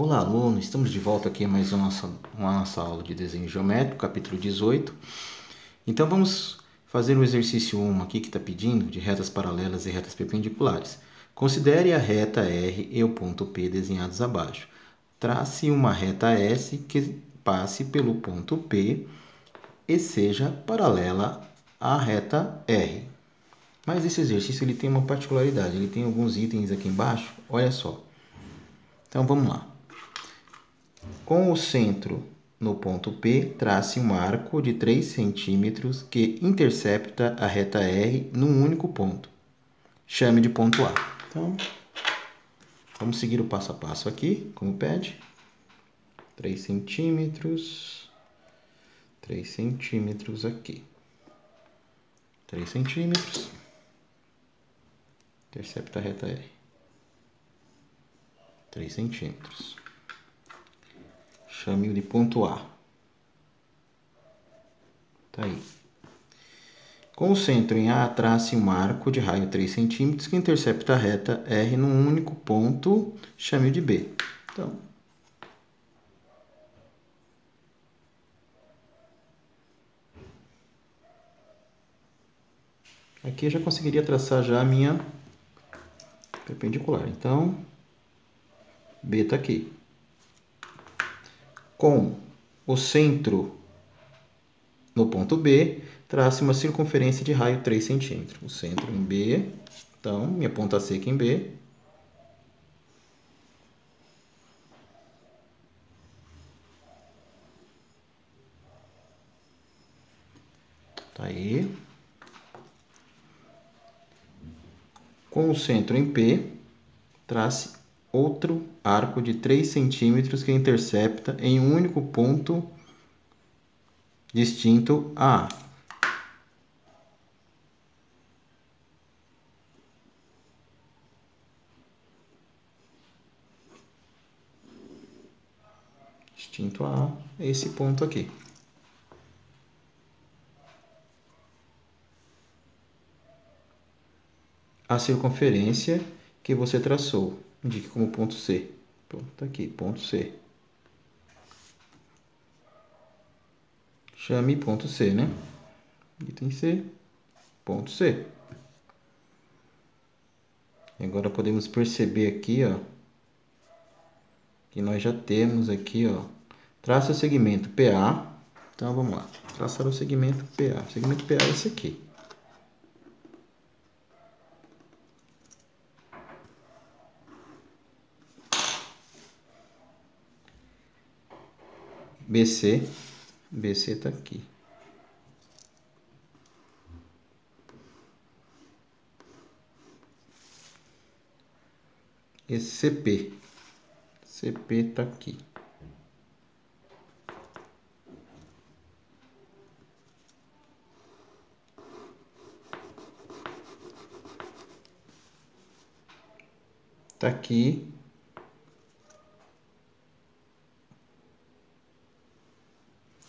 Olá, aluno! Estamos de volta aqui a mais uma nossa, uma nossa aula de desenho geométrico, capítulo 18. Então, vamos fazer o exercício 1 aqui que está pedindo de retas paralelas e retas perpendiculares. Considere a reta R e o ponto P desenhados abaixo. Trace uma reta S que passe pelo ponto P e seja paralela à reta R. Mas esse exercício ele tem uma particularidade, ele tem alguns itens aqui embaixo, olha só. Então vamos lá. Com o centro no ponto P, trace um arco de 3 centímetros que intercepta a reta R num único ponto. Chame de ponto A. Então, vamos seguir o passo a passo aqui, como pede. 3 centímetros, 3 centímetros aqui. 3 centímetros, intercepta a reta R. 3 centímetros chame de ponto A. Tá aí. Com o centro em A, trace um arco de raio 3 cm que intercepta a reta R num único ponto, chame de B. Então, aqui eu já conseguiria traçar já a minha perpendicular. Então, B está aqui com o centro no ponto B, trace uma circunferência de raio 3 centímetros. O centro em B, então, minha ponta seca em B. Tá aí. Com o centro em P, trace outro arco de 3 centímetros que intercepta em um único ponto distinto a distinto a esse ponto aqui. A circunferência que você traçou indique como ponto C. Pronto, tá aqui, ponto C. Chame ponto C, né? Item C, ponto C. E agora podemos perceber aqui, ó, que nós já temos aqui, ó, traça o segmento PA. Então vamos lá, traçar o segmento PA. O segmento PA é esse aqui. BC, BC está aqui. Esse CP, CP está aqui. Está aqui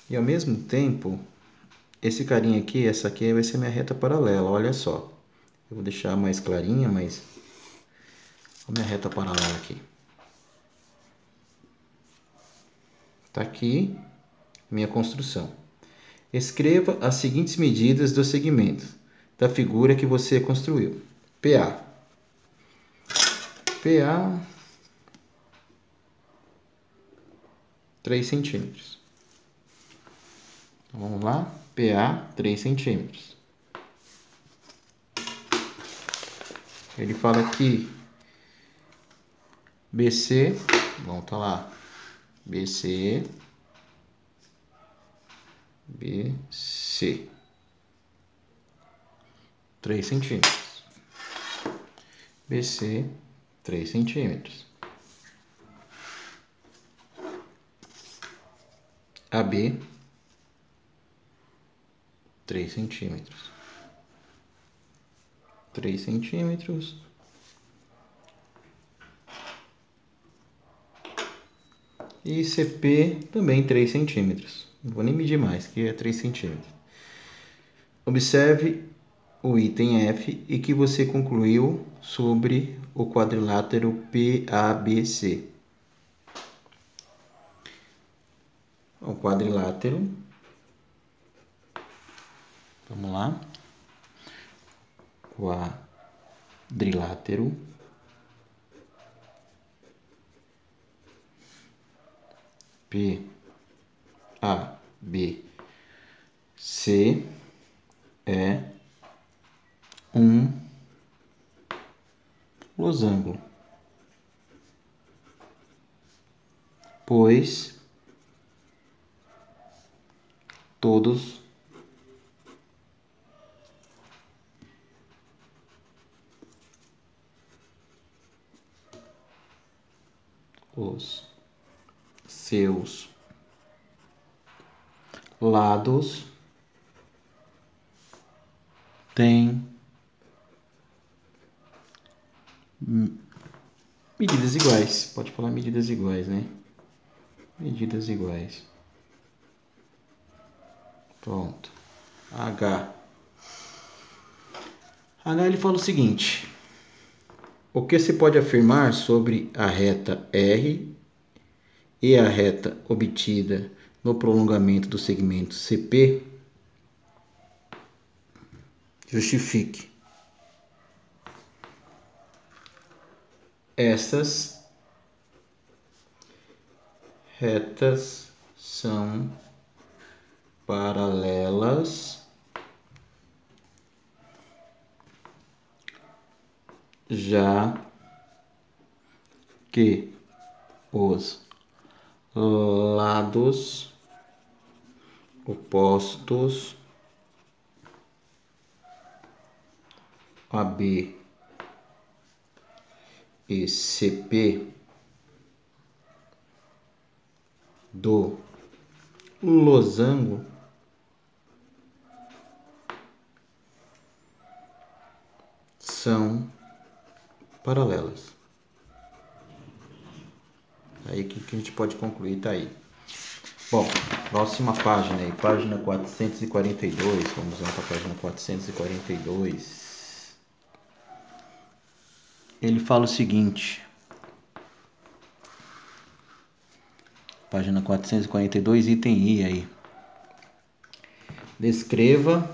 E ao mesmo tempo, esse carinha aqui, essa aqui vai ser minha reta paralela, olha só. Eu vou deixar mais clarinha, mas... A minha reta paralela aqui. Tá aqui minha construção. Escreva as seguintes medidas do segmento da figura que você construiu. PA. PA 3 centímetros. Então, vamos lá, PA 3 centímetros. Ele fala aqui BC, volta lá, BC, BC, 3 centímetros. BC, 3 centímetros. AB, 3 centímetros. 3 centímetros. E CP também 3 centímetros. Não vou nem medir mais, que é 3 centímetros. Observe o item F e que você concluiu sobre o quadrilátero PABC. o quadrilátero. Vamos lá. Quadrilátero. P, A, B, C é um losango, pois todos os seus lados têm medidas iguais. Pode falar medidas iguais, né? Medidas iguais. Pronto. H. H ele fala o seguinte: O que se pode afirmar sobre a reta R e a reta obtida no prolongamento do segmento CP justifique. Essas retas são paralelas já que os lados opostos AB e CP do losango são paralelas. Aí que, que a gente pode concluir tá aí. Bom, próxima página aí, página 442. Vamos lá para a página 442. Ele fala o seguinte. Página 442, item I aí. Descreva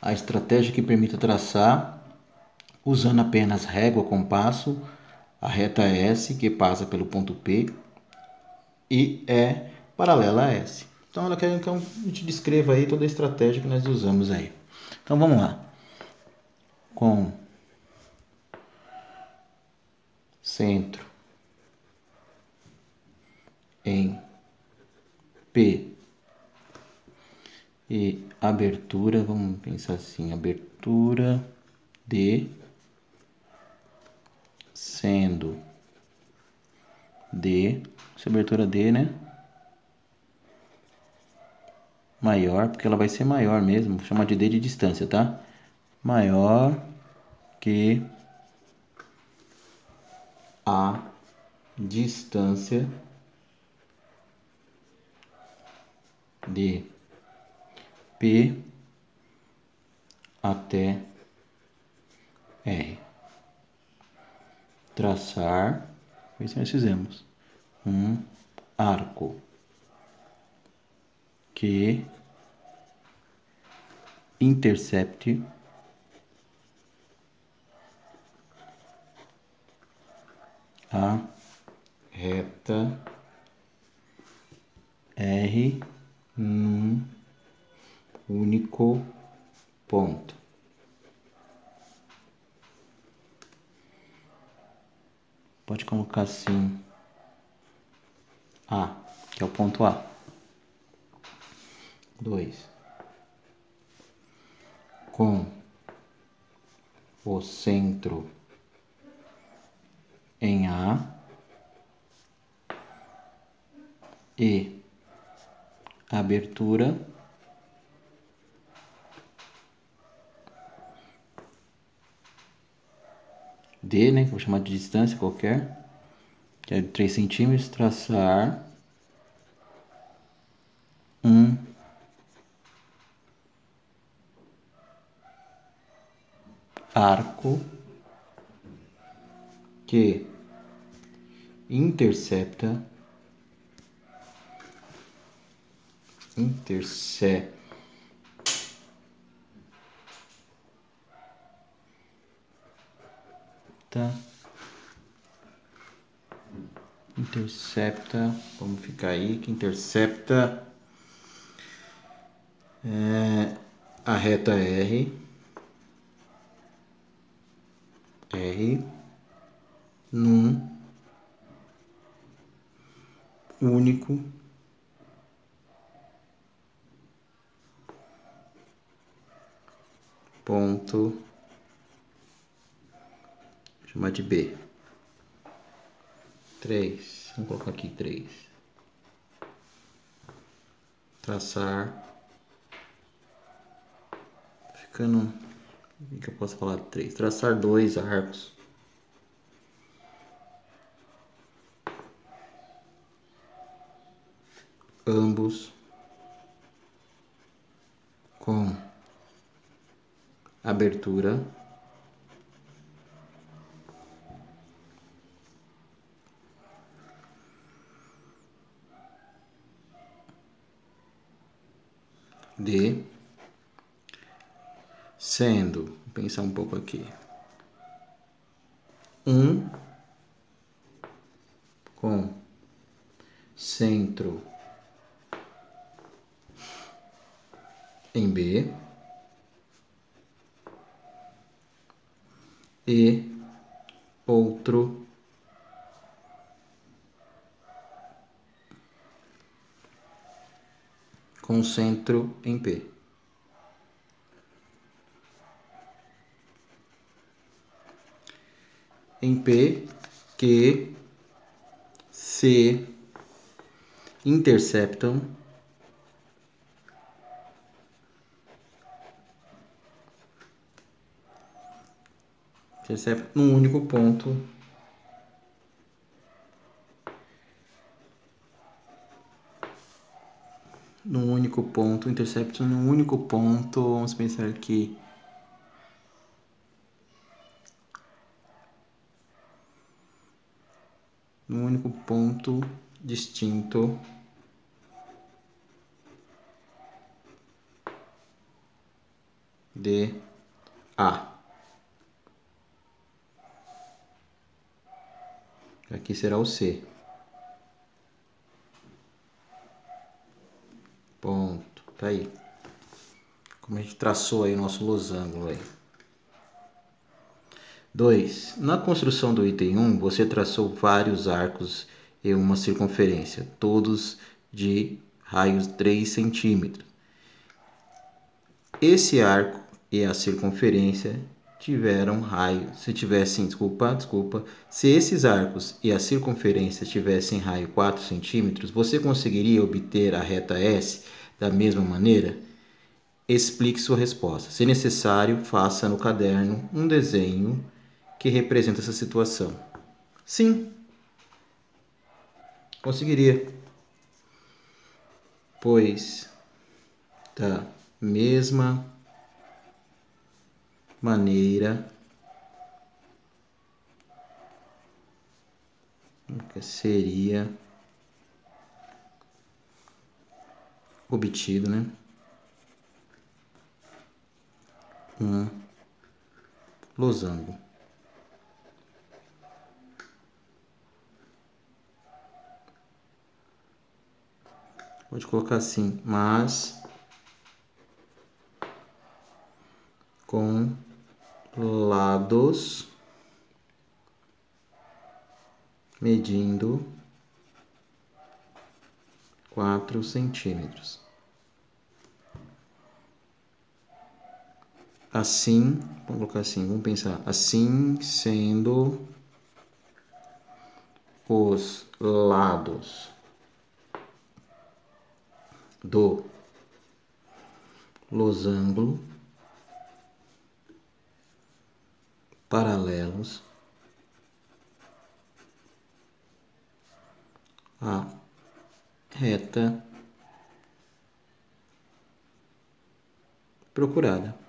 a estratégia que permita traçar, usando apenas régua, compasso, a reta S que passa pelo ponto P e é paralela a S. Então ela quer que a gente descreva aí toda a estratégia que nós usamos aí. Então vamos lá. Com centro em P e abertura, vamos pensar assim, abertura de sendo D, abertura D, né? Maior, porque ela vai ser maior mesmo, vou chamar de D de distância, tá? Maior que a distância de P até R traçar, foi isso que nós fizemos, um arco que intercepte a reta R num único ponto. Pode colocar assim A, que é o ponto A. 2. Com o centro em A e abertura Né? Vou chamar de distância qualquer. Que é de 3 centímetros. Traçar. Um. Arco. Que intercepta intercepta intercepta, vamos ficar aí que intercepta. É, a reta R, R. Num único. Ponto chamar de B. 3. Vamos colocar aqui 3. Traçar. Ficando. O que eu posso falar de 3? Traçar dois arcos. Ambos com abertura. De sendo, vou pensar um pouco aqui, um com centro em B e outro com centro em P. Em P que se interceptam interceptam num único ponto num único ponto, intercepto num único ponto, vamos pensar aqui. Num único ponto distinto. De A. Aqui será o C. Ponto. Tá aí. Como a gente traçou aí o nosso losango aí. 2. Na construção do item 1, um, você traçou vários arcos e uma circunferência, todos de raios 3 centímetros. Esse arco e a circunferência tiveram raio, se tivessem, desculpa, desculpa, se esses arcos e a circunferência tivessem raio 4 centímetros, você conseguiria obter a reta S da mesma maneira? Explique sua resposta. Se necessário, faça no caderno um desenho que representa essa situação. Sim, conseguiria. Pois da mesma maneira que seria obtido, né? Um losango. Pode colocar assim, mas com lados medindo quatro centímetros. Assim, vamos colocar assim, vamos pensar, assim sendo os lados do losango paralelos à reta procurada.